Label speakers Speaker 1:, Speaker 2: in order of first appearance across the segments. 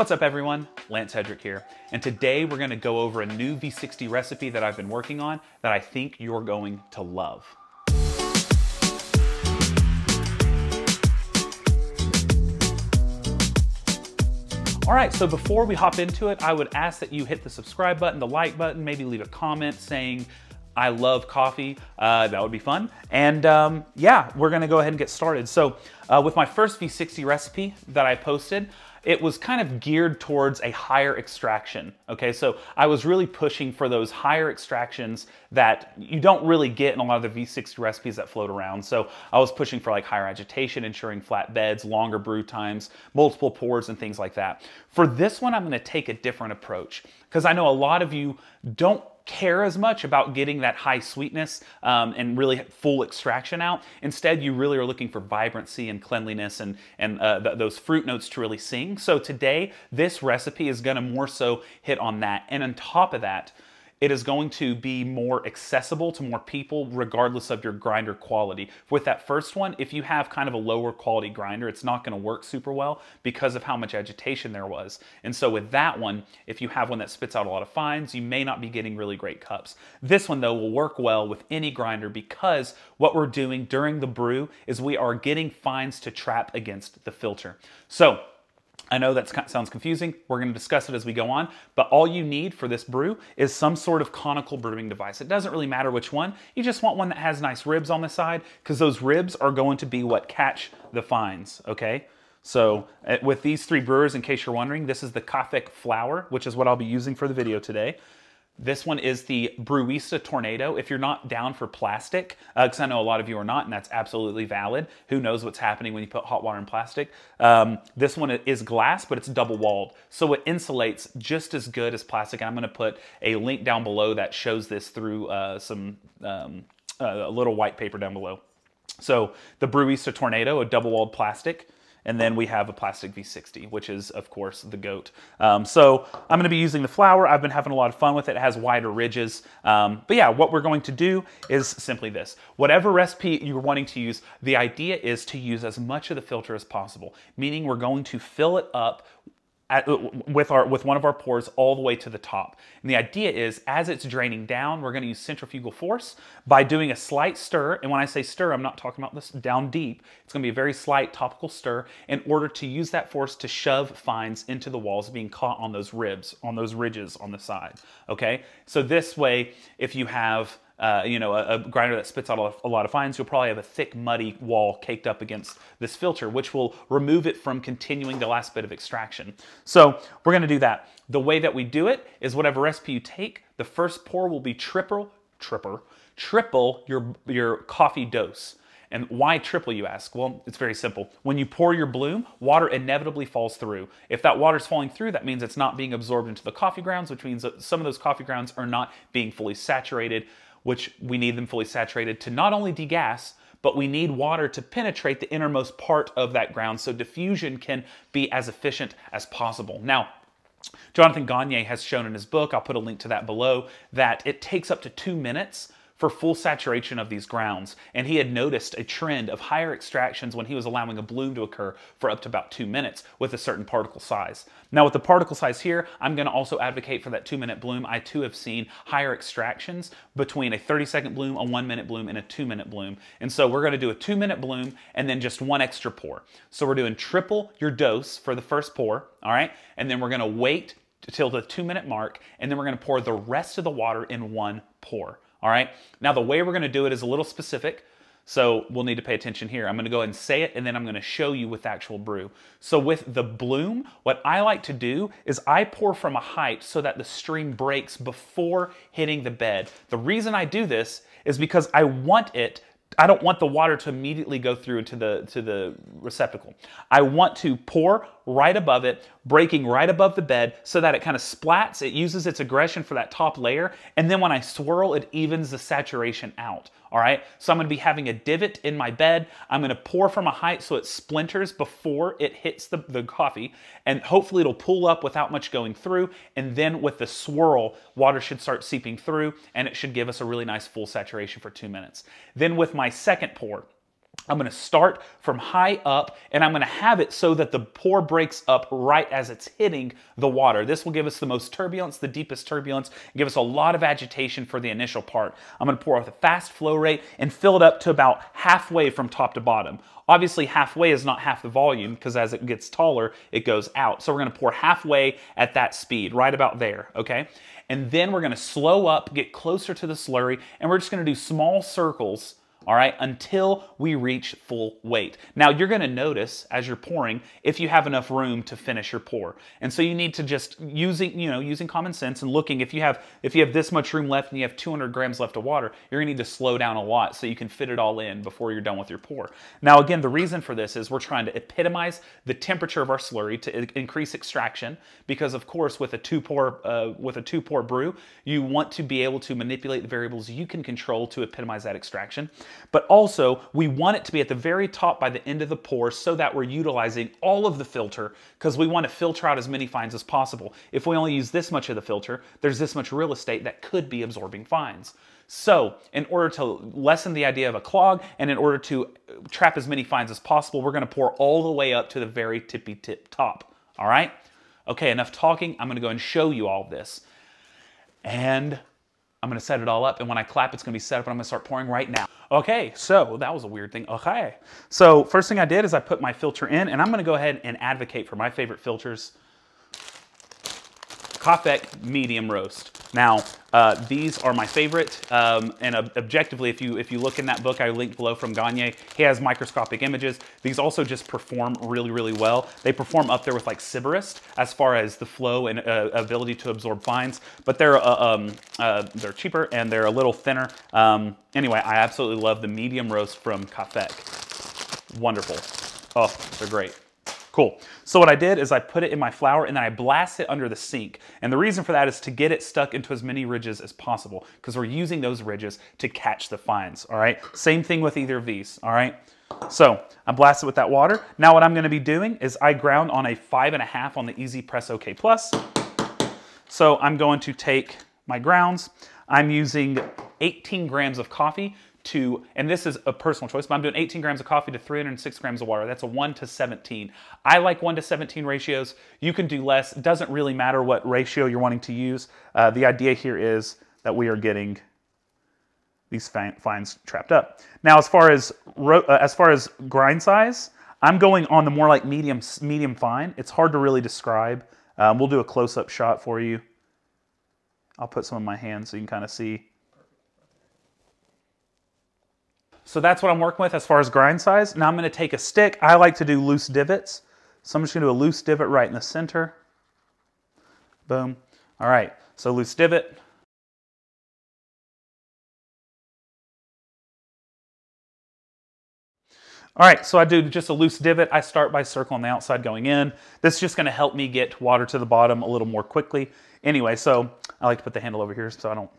Speaker 1: What's up everyone? Lance Hedrick here. And today we're gonna go over a new V60 recipe that I've been working on that I think you're going to love. All right, so before we hop into it, I would ask that you hit the subscribe button, the like button, maybe leave a comment saying, I love coffee. Uh, that would be fun. And um, yeah, we're gonna go ahead and get started. So uh, with my first V60 recipe that I posted, it was kind of geared towards a higher extraction. Okay, so I was really pushing for those higher extractions that you don't really get in a lot of the V60 recipes that float around. So I was pushing for like higher agitation, ensuring flat beds, longer brew times, multiple pours, and things like that. For this one, I'm gonna take a different approach because I know a lot of you don't care as much about getting that high sweetness um, and really full extraction out. Instead, you really are looking for vibrancy and cleanliness and, and uh, th those fruit notes to really sing. So today, this recipe is gonna more so hit on that. And on top of that, it is going to be more accessible to more people regardless of your grinder quality. With that first one, if you have kind of a lower quality grinder, it's not gonna work super well because of how much agitation there was. And so with that one, if you have one that spits out a lot of fines, you may not be getting really great cups. This one though will work well with any grinder because what we're doing during the brew is we are getting fines to trap against the filter. So I know that sounds confusing. We're going to discuss it as we go on, but all you need for this brew is some sort of conical brewing device. It doesn't really matter which one. You just want one that has nice ribs on the side because those ribs are going to be what catch the fines, okay? So uh, with these three brewers, in case you're wondering, this is the Cafec flower, which is what I'll be using for the video today. This one is the Brewista Tornado. If you're not down for plastic, because uh, I know a lot of you are not, and that's absolutely valid. Who knows what's happening when you put hot water in plastic? Um, this one is glass, but it's double walled. So it insulates just as good as plastic. And I'm gonna put a link down below that shows this through uh, some, um, uh, a little white paper down below. So the Brewista Tornado, a double walled plastic. And then we have a plastic V60, which is, of course, the GOAT. Um, so I'm going to be using the flower. I've been having a lot of fun with it. It has wider ridges. Um, but yeah, what we're going to do is simply this. Whatever recipe you're wanting to use, the idea is to use as much of the filter as possible, meaning we're going to fill it up at, with, our, with one of our pours all the way to the top. And the idea is as it's draining down, we're gonna use centrifugal force by doing a slight stir. And when I say stir, I'm not talking about this down deep. It's gonna be a very slight topical stir in order to use that force to shove fines into the walls being caught on those ribs, on those ridges on the side, okay? So this way, if you have uh, you know, a, a, grinder that spits out a, a lot of fines, you'll probably have a thick, muddy wall caked up against this filter, which will remove it from continuing the last bit of extraction. So we're gonna do that. The way that we do it is whatever recipe you take, the first pour will be triple, triple, triple your, your coffee dose. And why triple, you ask? Well, it's very simple. When you pour your bloom, water inevitably falls through. If that water's falling through, that means it's not being absorbed into the coffee grounds, which means that some of those coffee grounds are not being fully saturated which we need them fully saturated to not only degas, but we need water to penetrate the innermost part of that ground so diffusion can be as efficient as possible. Now, Jonathan Gagne has shown in his book, I'll put a link to that below, that it takes up to two minutes for full saturation of these grounds, and he had noticed a trend of higher extractions when he was allowing a bloom to occur for up to about two minutes with a certain particle size. Now with the particle size here, I'm gonna also advocate for that two minute bloom. I too have seen higher extractions between a 30 second bloom, a one minute bloom, and a two minute bloom. And so we're gonna do a two minute bloom and then just one extra pour. So we're doing triple your dose for the first pour, all right? And then we're gonna wait till the two minute mark, and then we're gonna pour the rest of the water in one pour. All right. Now the way we're going to do it is a little specific. So we'll need to pay attention here. I'm going to go ahead and say it and then I'm going to show you with actual brew. So with the bloom, what I like to do is I pour from a height so that the stream breaks before hitting the bed. The reason I do this is because I want it I don't want the water to immediately go through into the, to the receptacle. I want to pour right above it, breaking right above the bed so that it kind of splats. It uses its aggression for that top layer. And then when I swirl, it evens the saturation out. All right. So I'm going to be having a divot in my bed. I'm going to pour from a height so it splinters before it hits the, the coffee. And hopefully it'll pull up without much going through. And then with the swirl, water should start seeping through and it should give us a really nice full saturation for two minutes. Then with my second pour, I'm gonna start from high up and I'm gonna have it so that the pour breaks up right as it's hitting the water. This will give us the most turbulence, the deepest turbulence, give us a lot of agitation for the initial part. I'm gonna pour with a fast flow rate and fill it up to about halfway from top to bottom. Obviously halfway is not half the volume because as it gets taller, it goes out. So we're gonna pour halfway at that speed, right about there, okay? And then we're gonna slow up, get closer to the slurry, and we're just gonna do small circles all right, until we reach full weight. Now you're gonna notice as you're pouring if you have enough room to finish your pour. And so you need to just using, you know, using common sense and looking if you have if you have this much room left and you have 200 grams left of water, you're gonna need to slow down a lot so you can fit it all in before you're done with your pour. Now again, the reason for this is we're trying to epitomize the temperature of our slurry to increase extraction because of course with a two pour uh, with a two pour brew, you want to be able to manipulate the variables you can control to epitomize that extraction. But also, we want it to be at the very top by the end of the pour so that we're utilizing all of the filter because we want to filter out as many fines as possible. If we only use this much of the filter, there's this much real estate that could be absorbing fines. So, in order to lessen the idea of a clog and in order to uh, trap as many fines as possible, we're going to pour all the way up to the very tippy tip top. All right? Okay, enough talking. I'm going to go and show you all this. And I'm gonna set it all up, and when I clap, it's gonna be set up, and I'm gonna start pouring right now. Okay, so that was a weird thing. Okay, so first thing I did is I put my filter in, and I'm gonna go ahead and advocate for my favorite filters. Cafec Medium Roast. Now, uh, these are my favorite, um, and objectively, if you if you look in that book I linked below from Gagne, he has microscopic images. These also just perform really, really well. They perform up there with like Sibarist as far as the flow and uh, ability to absorb fines, but they're uh, um, uh, they're cheaper and they're a little thinner. Um, anyway, I absolutely love the medium roast from Cafec. Wonderful. Oh, they're great. Cool. So what I did is I put it in my flower and then I blast it under the sink. And the reason for that is to get it stuck into as many ridges as possible because we're using those ridges to catch the fines, all right? Same thing with either of these, all right? So I blast it with that water. Now what I'm gonna be doing is I ground on a five and a half on the Easy Press OK Plus. So I'm going to take my grounds. I'm using 18 grams of coffee to, and this is a personal choice, but I'm doing 18 grams of coffee to 306 grams of water. That's a 1 to 17. I like 1 to 17 ratios. You can do less. It doesn't really matter what ratio you're wanting to use. Uh, the idea here is that we are getting these fines trapped up. Now, as far as uh, as far as grind size, I'm going on the more like medium medium fine. It's hard to really describe. Um, we'll do a close-up shot for you. I'll put some in my hand so you can kind of see So that's what I'm working with as far as grind size. Now I'm gonna take a stick. I like to do loose divots. So I'm just gonna do a loose divot right in the center. Boom. All right, so loose divot. All right, so I do just a loose divot. I start by circling the outside going in. This is just gonna help me get water to the bottom a little more quickly. Anyway, so I like to put the handle over here so I don't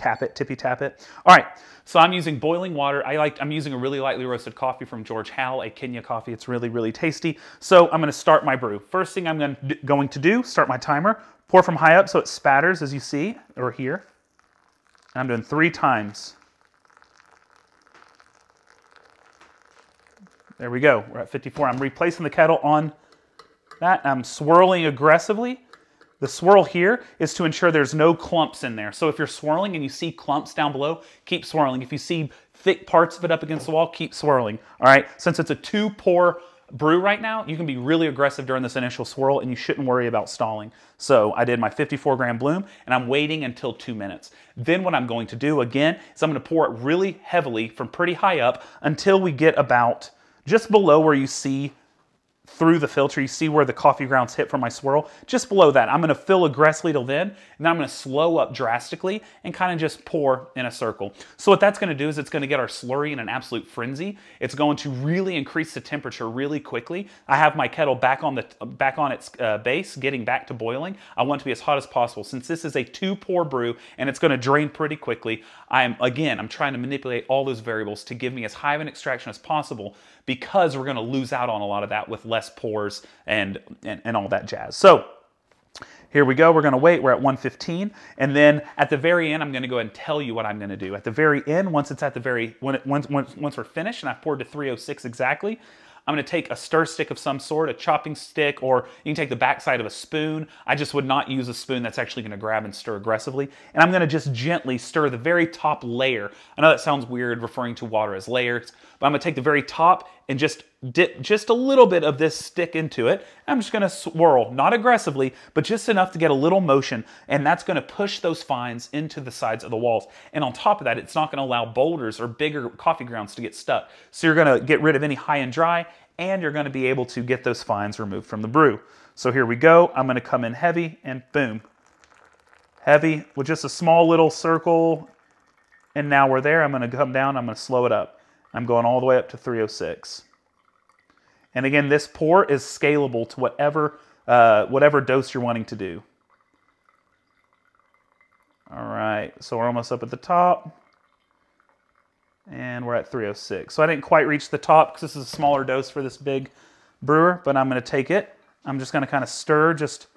Speaker 1: tap it, tippy tap it. All right, so I'm using boiling water. I like, I'm using a really lightly roasted coffee from George Howell, a Kenya coffee. It's really, really tasty. So I'm gonna start my brew. First thing I'm going to do, start my timer, pour from high up so it spatters as you see, or here. I'm doing three times. There we go, we're at 54. I'm replacing the kettle on that. I'm swirling aggressively the swirl here is to ensure there's no clumps in there. So if you're swirling and you see clumps down below, keep swirling. If you see thick parts of it up against the wall, keep swirling. All right, since it's a two pour brew right now, you can be really aggressive during this initial swirl and you shouldn't worry about stalling. So I did my 54 gram bloom and I'm waiting until two minutes. Then what I'm going to do again is I'm gonna pour it really heavily from pretty high up until we get about just below where you see through the filter. You see where the coffee grounds hit from my swirl. Just below that, I'm gonna fill aggressively till then, and then I'm gonna slow up drastically and kind of just pour in a circle. So what that's gonna do is it's gonna get our slurry in an absolute frenzy. It's going to really increase the temperature really quickly. I have my kettle back on, the, back on its uh, base, getting back to boiling. I want it to be as hot as possible. Since this is a two pour brew and it's gonna drain pretty quickly, I'm, again, I'm trying to manipulate all those variables to give me as high of an extraction as possible because we're gonna lose out on a lot of that with less pours and, and, and all that jazz. So here we go. We're going to wait. We're at 115. And then at the very end, I'm going to go ahead and tell you what I'm going to do. At the very end, once it's at the very, when it, once, once, once we're finished and I've poured to 306 exactly, I'm gonna take a stir stick of some sort, a chopping stick, or you can take the backside of a spoon. I just would not use a spoon that's actually gonna grab and stir aggressively. And I'm gonna just gently stir the very top layer. I know that sounds weird referring to water as layers, but I'm gonna take the very top and just dip just a little bit of this stick into it. I'm just gonna swirl, not aggressively, but just enough to get a little motion, and that's gonna push those fines into the sides of the walls. And on top of that, it's not gonna allow boulders or bigger coffee grounds to get stuck. So you're gonna get rid of any high and dry, and you're gonna be able to get those fines removed from the brew. So here we go. I'm gonna come in heavy and boom. Heavy with just a small little circle. And now we're there. I'm gonna come down, I'm gonna slow it up. I'm going all the way up to 306. And again, this pour is scalable to whatever, uh, whatever dose you're wanting to do. All right, so we're almost up at the top. And we're at 306. So I didn't quite reach the top because this is a smaller dose for this big brewer, but I'm gonna take it. I'm just gonna kind of stir just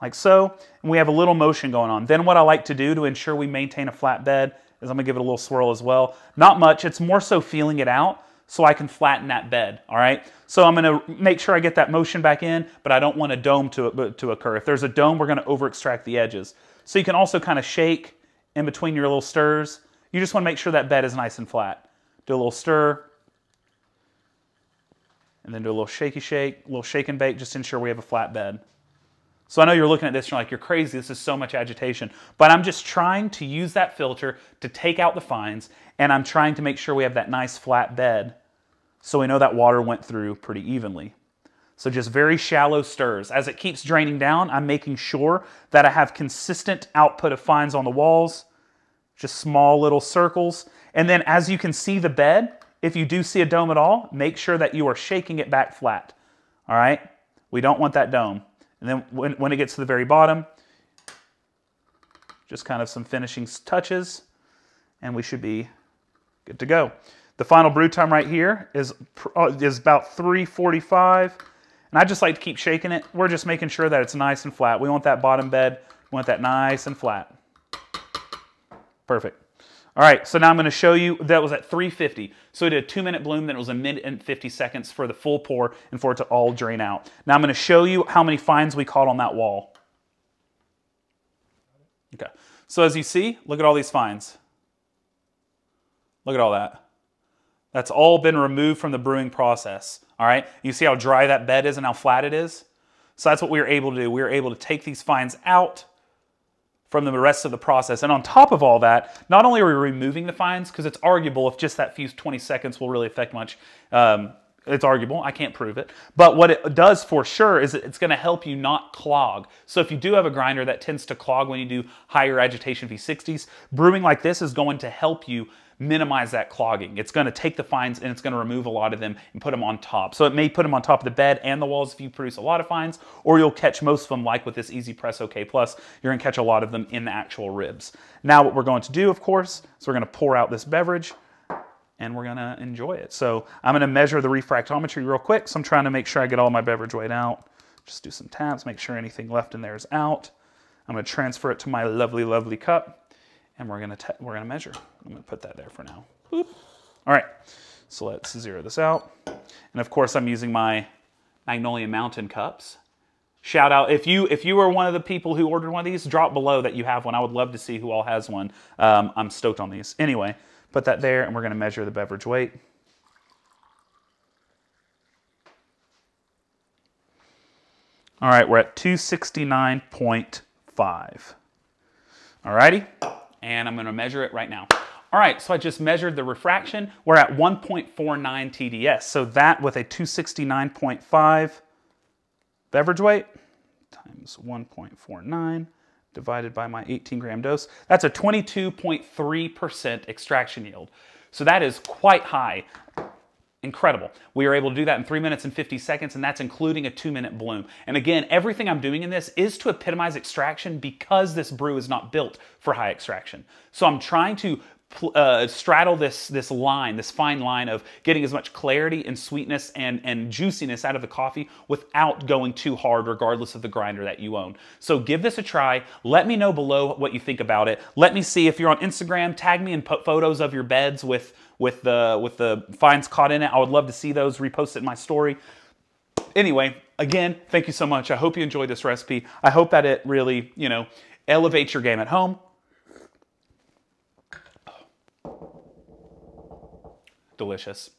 Speaker 1: like so. And we have a little motion going on. Then what I like to do to ensure we maintain a flat bed is I'm gonna give it a little swirl as well. Not much, it's more so feeling it out so I can flatten that bed, all right? So I'm gonna make sure I get that motion back in, but I don't want a dome to, uh, to occur. If there's a dome, we're gonna over extract the edges. So you can also kind of shake in between your little stirs. You just wanna make sure that bed is nice and flat. Do a little stir, and then do a little shaky shake, a little shake and bake, just ensure we have a flat bed. So I know you're looking at this and you're like, you're crazy, this is so much agitation. But I'm just trying to use that filter to take out the fines, and I'm trying to make sure we have that nice flat bed so we know that water went through pretty evenly. So just very shallow stirs. As it keeps draining down, I'm making sure that I have consistent output of fines on the walls, just small little circles. And then as you can see the bed, if you do see a dome at all, make sure that you are shaking it back flat. All right? We don't want that dome. And then when, when it gets to the very bottom, just kind of some finishing touches, and we should be good to go. The final brew time right here is, uh, is about 345. And I just like to keep shaking it. We're just making sure that it's nice and flat. We want that bottom bed, we want that nice and flat. Perfect. All right, so now I'm going to show you, that was at 350. So we did a two minute bloom, then it was a minute and 50 seconds for the full pour and for it to all drain out. Now I'm going to show you how many fines we caught on that wall. Okay, so as you see, look at all these fines. Look at all that. That's all been removed from the brewing process, all right? You see how dry that bed is and how flat it is? So that's what we were able to do. We were able to take these fines out, from the rest of the process. And on top of all that, not only are we removing the fines, because it's arguable if just that few 20 seconds will really affect much, um, it's arguable, I can't prove it. But what it does for sure is it's gonna help you not clog. So if you do have a grinder that tends to clog when you do higher agitation V60s, brewing like this is going to help you minimize that clogging. It's going to take the fines and it's going to remove a lot of them and put them on top. So it may put them on top of the bed and the walls if you produce a lot of fines, or you'll catch most of them like with this Easy Press OK Plus. You're going to catch a lot of them in the actual ribs. Now what we're going to do, of course, is we're going to pour out this beverage and we're to enjoy it. So I'm to measure the refractometry real quick. So I'm trying to make sure I get all my beverage weight out. Just do some taps, make sure anything left in there is out. I'm to transfer it to my lovely, lovely cup and we're gonna we're gonna measure. I'm gonna put that there for now. Boop. All right, so let's zero this out. And of course, I'm using my Magnolia Mountain cups. Shout out if you if you are one of the people who ordered one of these, drop below that you have one. I would love to see who all has one. Um, I'm stoked on these. Anyway, put that there, and we're gonna measure the beverage weight. All right, we're at 269.5. All righty and I'm gonna measure it right now. All right, so I just measured the refraction. We're at 1.49 TDS. So that with a 269.5 beverage weight times 1.49 divided by my 18 gram dose, that's a 22.3% extraction yield. So that is quite high. Incredible. We are able to do that in 3 minutes and 50 seconds, and that's including a 2-minute bloom. And again, everything I'm doing in this is to epitomize extraction because this brew is not built for high extraction. So I'm trying to uh, straddle this this line, this fine line of getting as much clarity and sweetness and and juiciness out of the coffee without going too hard, regardless of the grinder that you own. So give this a try. Let me know below what you think about it. Let me see if you're on Instagram. Tag me and put photos of your beds with with the with the fines caught in it. I would love to see those. Repost it in my story. Anyway, again, thank you so much. I hope you enjoyed this recipe. I hope that it really, you know, elevates your game at home. Delicious.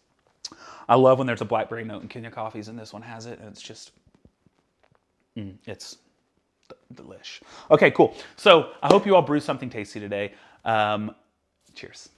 Speaker 1: I love when there's a blackberry note in Kenya coffees, and this one has it, and it's just, mm, it's delish. Okay, cool. So I hope you all brew something tasty today. Um, cheers.